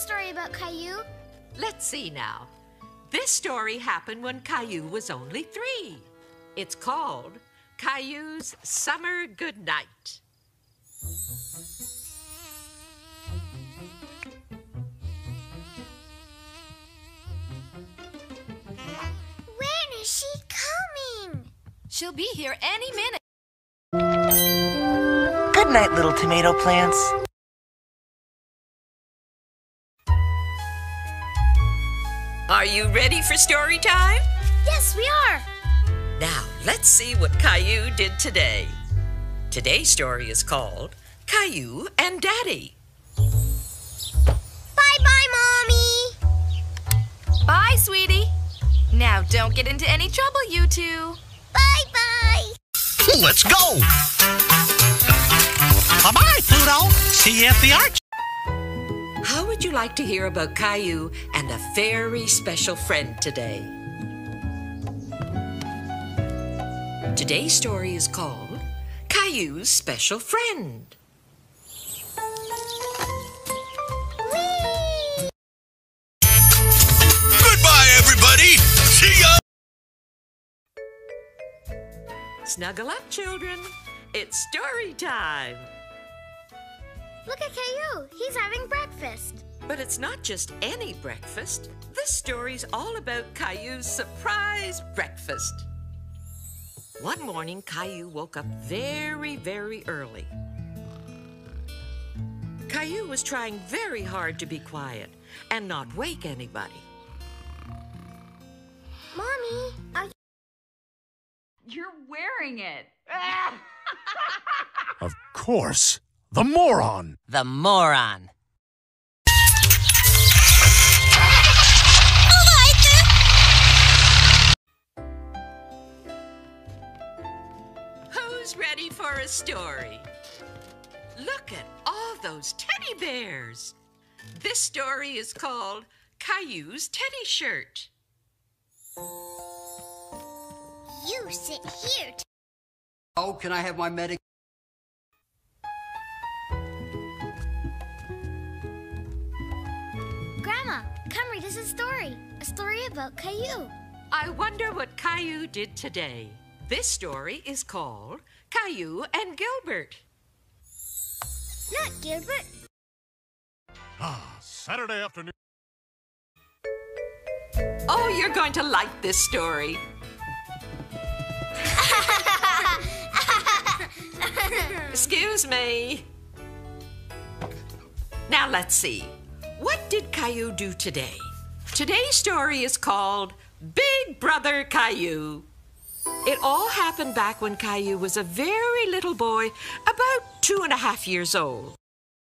story about Caillou. Let's see now. This story happened when Caillou was only three. It's called Caillou's Summer Goodnight. When is she coming? She'll be here any minute. Good night, little tomato plants. Are you ready for story time? Yes, we are. Now, let's see what Caillou did today. Today's story is called Caillou and Daddy. Bye bye, Mommy. Bye, sweetie. Now, don't get into any trouble, you two. Bye bye. Let's go! Bye bye, Pluto. See you at the arch. How would you like to hear about Caillou and a very special friend today? Today's story is called Caillou's Special Friend. Goodbye, everybody. See ya. Snuggle up, children. It's story time. Look at Caillou. He's having breakfast. But it's not just any breakfast. This story's all about Caillou's surprise breakfast. One morning, Caillou woke up very, very early. Caillou was trying very hard to be quiet and not wake anybody. Mommy, are you You're wearing it. Ah! Of course. The moron. The moron. Who's ready for a story? Look at all those teddy bears. This story is called Caillou's Teddy Shirt. You sit here. Oh, can I have my medic? Grandma, come read us a story. A story about Caillou. I wonder what Caillou did today. This story is called Caillou and Gilbert. Not Gilbert. Ah, Saturday afternoon. Oh, you're going to like this story. Excuse me. Now let's see. What did Caillou do today? Today's story is called Big Brother Caillou. It all happened back when Caillou was a very little boy, about two and a half years old.